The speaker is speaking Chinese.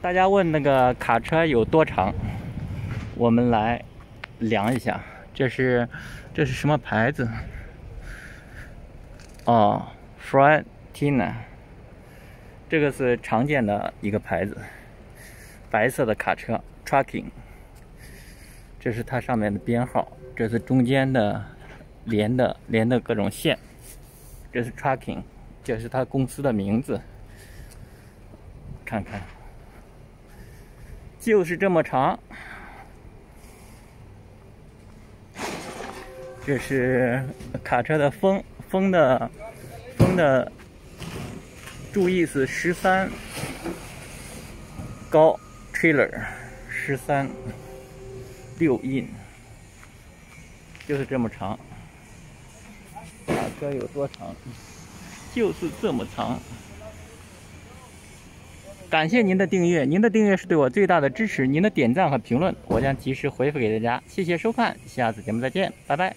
大家问那个卡车有多长，我们来量一下。这是这是什么牌子？哦 f r o n t i n a 这个是常见的一个牌子，白色的卡车 Trucking。这是它上面的编号，这是中间的连的连的各种线。这是 Trucking，这是它公司的名字。看看。就是这么长，这是卡车的风风的风的注意是十三高 trailer 十三六印，就是这么长。卡车有多长？就是这么长。感谢您的订阅，您的订阅是对我最大的支持。您的点赞和评论，我将及时回复给大家。谢谢收看，下次节目再见，拜拜。